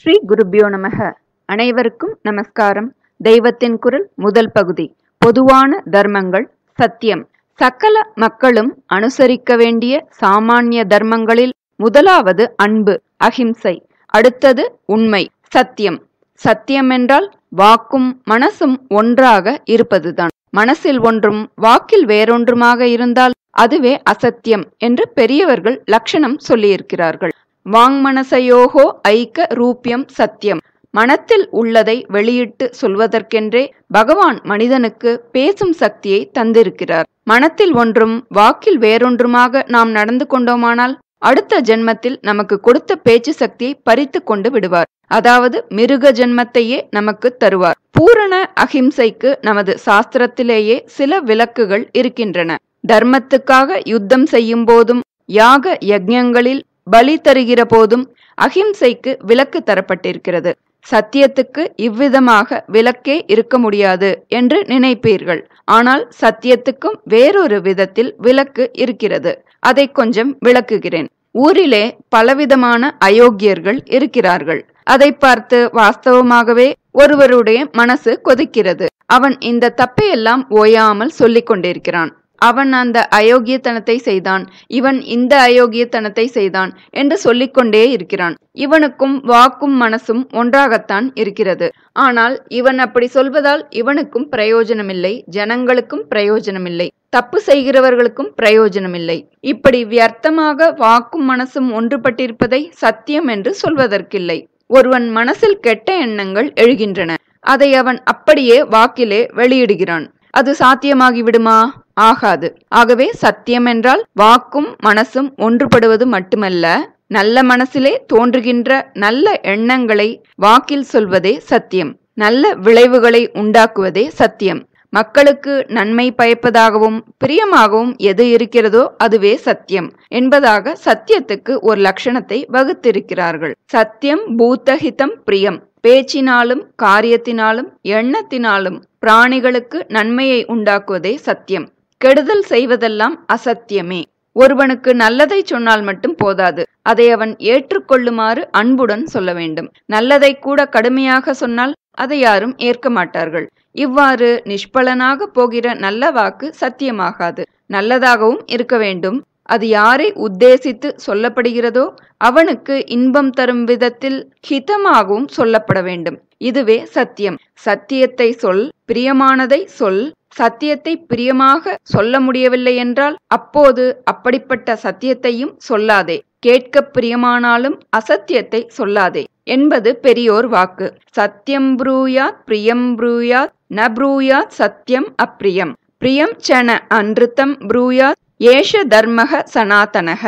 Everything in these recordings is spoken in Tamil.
ஸ்ரீ குருபியோ நமக. அனைவருக்கும் நமஸ்காரம். தெய்வத்தின் குரல் முதல் பகுதி. பொதுவான தர்மங்கள் சத்தியம். சகல மக்களும் அனுசரிக்க வேண்டிய சாமானிய தர்மங்களில் முதலாவது அன்பு அகிம்சை அடுத்தது உண்மை சத்தியம். சத்தியம் என்றால் வாக்கும் மனசும் ஒன்றாக இருப்பதுதான். மனசில் ஒன்றும் வாக்கில் வேறொன்றுமாக இருந்தால் அதுவே அசத்தியம் என்று பெரியவர்கள் லட்சணம் சொல்லியிருக்கிறார்கள். வாங்மனசயோகோ ஐக்க ரூபியம் சத்தியம் மனத்தில் உள்ளதை வெளியிட்டு சொல்வதற்கென்றே பகவான் மனிதனுக்கு பேசும் சக்தியை தந்திருக்கிறார். மனத்தில் ஒன்றும் வாக்கில் வேறொன்றுமாக நாம் நடந்து கொண்டோமானால் அடுத்த ஜென்மத்தில் நமக்கு கொடுத்த பேச்சு சக்தியை பறித்து கொண்டு விடுவார். அதாவது மிருக ஜென்மத்தையே நமக்கு தருவார். பூரண அகிம்சைக்கு நமது சாஸ்திரத்திலேயே சில விளக்குகள் இருக்கின்றன. தர்மத்துக்காக யுத்தம் செய்யும் போதும் யாக யஜ்யங்களில் பலி தருகிற போதும் அகிம்சைக்கு விலக்கு தரப்பட்டிருக்கிறது. சத்தியத்துக்கு இவ்விதமாக விலக்கே இருக்க முடியாது என்று நினைப்பீர்கள். ஆனால் சத்தியத்துக்கும் வேறொரு விதத்தில் விலக்கு இருக்கிறது. அதை கொஞ்சம் விளக்குகிறேன். ஊரிலே பலவிதமான அயோக்கியர்கள் இருக்கிறார்கள். அதை பார்த்து வாஸ்தவமாகவே ஒருவருடைய மனசு கொதிக்கிறது. அவன் இந்த தப்பையெல்லாம் ஓயாமல் சொல்லிக் கொண்டிருக்கிறான் அவன் அந்த அயோக்கியத்தனத்தை செய்தான். இவன் இந்த அயோக்கியத்தனத்தை செய்தான் என்று சொல்லிக்கொண்டே இருக்கிறான். இவனுக்கும் வாக்கும் மனசும் ஒன்றாகத்தான் இருக்கிறது. ஆனால் இவன் அப்படி சொல்வதால் இவனுக்கும் பிரயோஜனமில்லை ஜனங்களுக்கும் பிரயோஜனமில்லை தப்பு செய்கிறவர்களுக்கும் பிரயோஜனமில்லை. இப்படி வியர்த்தமாக வாக்கும் மனசும் ஒன்றுபட்டிருப்பதை சத்தியம் என்று சொல்வதற்கில்லை. ஒருவன் மனசில் கெட்ட எண்ணங்கள் எழுகின்றன. அதை அவன் அப்படியே வாக்கிலே வெளியிடுகிறான். அது சாத்தியமாகிவிடுமா? ஆகாது. ஆகவே சத்தியம் என்றால் வாக்கும் மனசும் ஒன்றுபடுவது மட்டுமல்ல நல்ல மனசிலே தோன்றுகின்ற நல்ல எண்ணங்களை வாக்கில் சொல்வதே சத்தியம். நல்ல விளைவுகளை உண்டாக்குவதே சத்தியம். மக்களுக்கு நன்மை பயப்பதாகவும் பிரியமாகவும் எது இருக்கிறதோ அதுவே சத்தியம் என்பதாக சத்தியத்துக்கு ஒரு லட்சணத்தை வகுத்திருக்கிறார்கள். சத்தியம் பூத்தஹிதம் பிரியம். பேச்சினாலும் காரியத்தினாலும் எண்ணத்தினாலும் பிராணிகளுக்கு நன்மையை உண்டாக்குவதே சத்தியம். கெடுதல் செய்வதெல்லாம் அசத்தியமே. ஒருவனுக்கு நல்லதை சொன்னால் மட்டும் போதாது. அதை அவன் ஏற்றுக்கொள்ளுமாறு அன்புடன் சொல்ல வேண்டும். நல்லதை கூட கடுமையாக சொன்னால் அதை யாரும் ஏற்க மாட்டார்கள். இவ்வாறு நிஷ்பலனாக போகிற நல்ல வாக்கு சத்தியமாகாது. நல்லதாகவும் இருக்க வேண்டும். அது யாரை உத்தேசித்து சொல்லப்படுகிறதோ அவனுக்கு இன்பம் தரும் விதத்தில் ஹிதமாகவும் சொல்லப்பட வேண்டும். இதுவே சத்தியம். சத்தியத்தை சொல் பிரியமானதை சொல் சத்தியத்தை பிரியமாக சொல்ல முடியவில்லை என்றால் அப்போது அப்படிப்பட்ட சத்தியத்தையும் சொல்லாதே. கேட்க பிரியமானாலும் அசத்தியத்தை சொல்லாதே. என்பது பெரியோர் வாக்கு. சத்தியம் ப்ரூயாத் பிரியம் ப்ரூயாத் ந ப்ரூயாத் சத்தியம் அப்பிரியம் பிரியம் சன அன்றுத்தம் ப்ரூயாத் ஏஷ தர்மக சனாதனக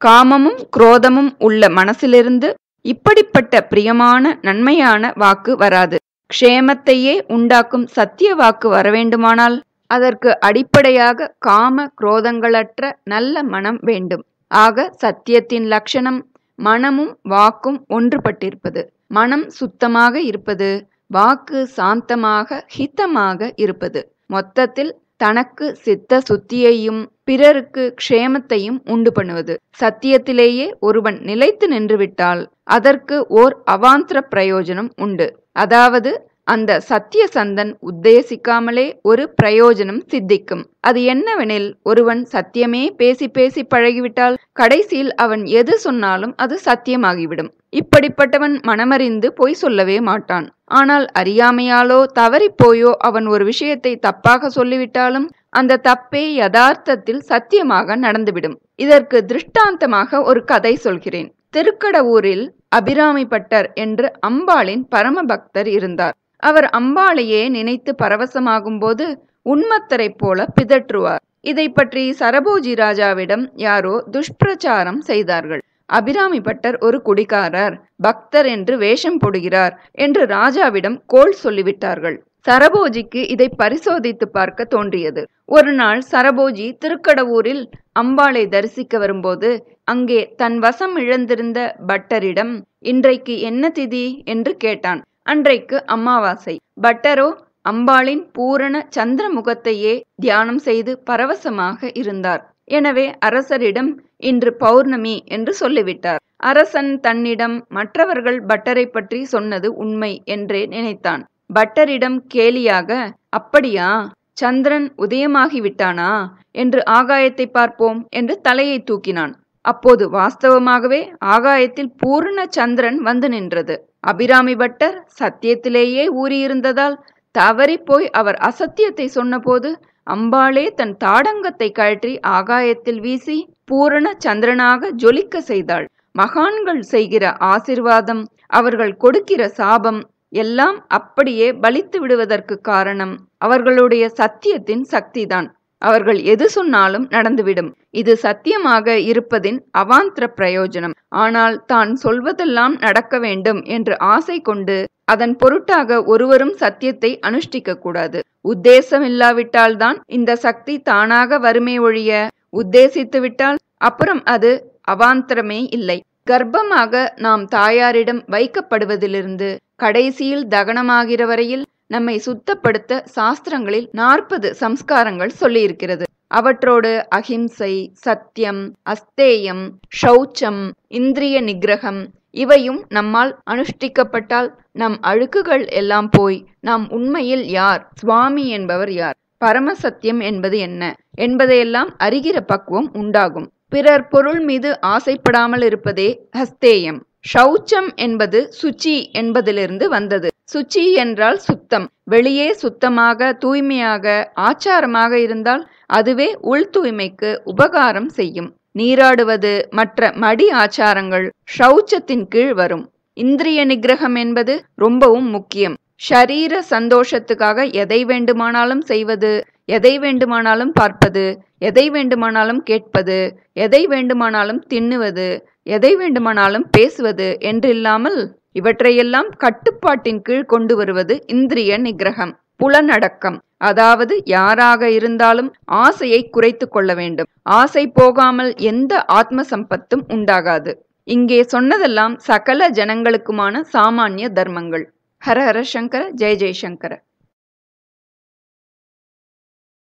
காமமும் குரோதமும் உள்ள மனசிலிருந்து இப்படிப்பட்ட பிரியமான நன்மையான வாக்கு வராது. க்ஷேமத்தையே உண்டாக்கும் சத்திய வாக்கு வரவேண்டுமானால் அதற்கு அடிப்படையாக காம குரோதங்களற்ற நல்ல மனம் வேண்டும். ஆக சத்தியத்தின் லட்சணம் மனமும் வாக்கும் ஒன்றுபட்டிருப்பது. மனம் சுத்தமாக இருப்பது வாக்கு சாந்தமாக ஹிதமாக இருப்பது. மொத்தத்தில் தனக்கு சித்த சுத்தியையும் பிறருக்கு க்ஷேமத்தையும் உண்டு பண்ணுவது. சத்தியத்திலேயே ஒருவன் நிலைத்து நின்றுவிட்டால் அதற்கு ஓர் அவாந்திர பிரயோஜனம் உண்டு. அதாவது அந்த சத்திய சந்தன் உத்தேசிக்காமலே ஒரு பிரயோஜனம் சித்திக்கும். அது என்னவெனில் ஒருவன் சத்தியமே பேசி பேசி பழகிவிட்டால் கடைசியில் அவன் எது சொன்னாலும் அது சத்தியமாகிவிடும். இப்படிப்பட்டவன் மனமறிந்து பொய் சொல்லவே மாட்டான். ஆனால் அறியாமையாலோ தவறிப்போயோ அவன் ஒரு விஷயத்தை தப்பாக சொல்லிவிட்டாலும் அந்த தப்பே யதார்த்தத்தில் சத்தியமாக நடந்துவிடும். இதற்கு திருஷ்டாந்தமாக ஒரு கதை சொல்கிறேன். திருக்கடவூரில் அபிராமி பட்டர் என்று அம்பாளின் பரம பக்தர் இருந்தார். அவர் அம்பாளையே நினைத்து பரவசமாகும் போது உண்மத்தரைப் போல பிதற்றுவார். இதை பற்றி சரபோஜி ராஜாவிடம் யாரோ துஷ்பிரச்சாரம் செய்தார்கள். அபிராமி பட்டர் ஒரு குடிகாரர் பக்தர் என்று வேஷம் போடுகிறார் என்று ராஜாவிடம் கோல் சொல்லிவிட்டார்கள். சரபோஜிக்கு இதை பரிசோதித்து பார்க்க தோன்றியது. ஒரு நாள் சரபோஜி திருக்கடவூரில் அம்பாளை தரிசிக்க வரும்போது அங்கே தன் வசம் இழந்திருந்த பட்டரிடம் இன்றைக்கு என்ன திதி? என்று கேட்டான். அன்றைக்கு அமாவாசை. பட்டரோ அம்பாளின் பூரண சந்திர முகத்தையே தியானம் செய்து பரவசமாக இருந்தார். எனவே அரசரிடம் இன்று பௌர்ணமி என்று சொல்லிவிட்டார். அரசன் தன்னிடம் மற்றவர்கள் பட்டரை பற்றி சொன்னது உண்மை என்றே நினைத்தான். பட்டரிடம் கேலியாக அப்படியா? சந்திரன் உதயமாகிவிட்டானா? என்று ஆகாயத்தை பார்ப்போம் என்று தலையை தூக்கினான். அப்போது வாஸ்தவமாகவே ஆகாயத்தில் பூர்ண சந்திரன் வந்து நின்றது. அபிராமி பட்டர் சத்தியத்திலேயே ஊறியிருந்ததால் தவறிப்போய் போய் அவர் அசத்தியத்தை சொன்னபோது அம்பாளே தன் தாடங்கத்தை கழற்றி ஆகாயத்தில் வீசி பூரண சந்திரனாக ஜொலிக்க செய்தாள். மகான்கள் செய்கிற ஆசிர்வாதம் அவர்கள் கொடுக்கிற சாபம் எல்லாம் அப்படியே பலித்து விடுவதற்கு காரணம் அவர்களுடைய சத்தியத்தின் சக்திதான். அவர்கள் எது சொன்னாலும் நடந்துவிடும். இது சத்தியமாக இருப்பதின் அவாந்திர பிரயோஜனம். ஆனால் தான் சொல்வதெல்லாம் நடக்க வேண்டும் என்று ஆசை கொண்டு அதன் பொருட்டாக ஒருவரும் சத்தியத்தை அனுஷ்டிக்க கூடாது. உத்தேசம் இல்லாவிட்டால்தான் இந்த சக்தி தானாக வறுமை ஒழிய உத்தேசித்து விட்டால் அப்புறம் அது அவாந்தரமே இல்லை. கர்ப்பமாக நாம் தாயாரிடம் வைக்கப்படுவதிலிருந்து கடைசியில் தகனமாகிற வரையில் நம்மை சுத்தப்படுத்த சாஸ்திரங்களில் நாற்பது சம்ஸ்காரங்கள் சொல்லியிருக்கிறது. அவற்றோடு அகிம்சை சத்தியம் அஸ்தேயம் ஷௌச்சம் இந்திரிய நிகிரகம் இவையும் நம்மால் அனுஷ்டிக்கப்பட்டால் நம் அழுக்குகள் எல்லாம் போய் நாம் உண்மையில் யார்? சுவாமி என்பவர் யார்? பரமசத்தியம் என்பது என்ன? என்பதையெல்லாம் அறிகிற பக்குவம் உண்டாகும். பிறர் பொருள் மீது ஆசைப்படாமல் இருப்பதே ஹஸ்தேயம் ஷௌச்சம் என்பது சுச்சி என்பதிலிருந்து வந்தது. சுச்சி என்றால் சுத்தம். வெளியே சுத்தமாக தூய்மையாக ஆச்சாரமாக இருந்தால் அதுவே உள் தூய்மைக்கு உபகாரம் செய்யும். நீராடுவது மற்ற மடி ஆச்சாரங்கள் ஷௌச்சத்தின் கீழ் வரும். இந்திரிய நிகிரகம் என்பது ரொம்பவும் முக்கியம். ஷரீர சந்தோஷத்துக்காக எதை வேண்டுமானாலும் செய்வது எதை வேண்டுமானாலும் பார்ப்பது எதை வேண்டுமானாலும் கேட்பது எதை வேண்டுமானாலும் தின்னுவது எதை வேண்டுமானாலும் பேசுவது என்றில்லாமல் இவற்றையெல்லாம் கட்டுப்பாட்டின் கீழ் கொண்டு வருவது இந்திரிய நிகிரகம் புலனடக்கம். அதாவது யாராக இருந்தாலும் ஆசையை குறைத்து கொள்ள வேண்டும். ஆசை போகாமல் எந்த ஆத்ம சம்பத்தும் உண்டாகாது. இங்கே சொன்னதெல்லாம் சகல ஜனங்களுக்குமான சாமானிய தர்மங்கள். ஹர ஹர சங்கர ஜெய ஜெயசங்கர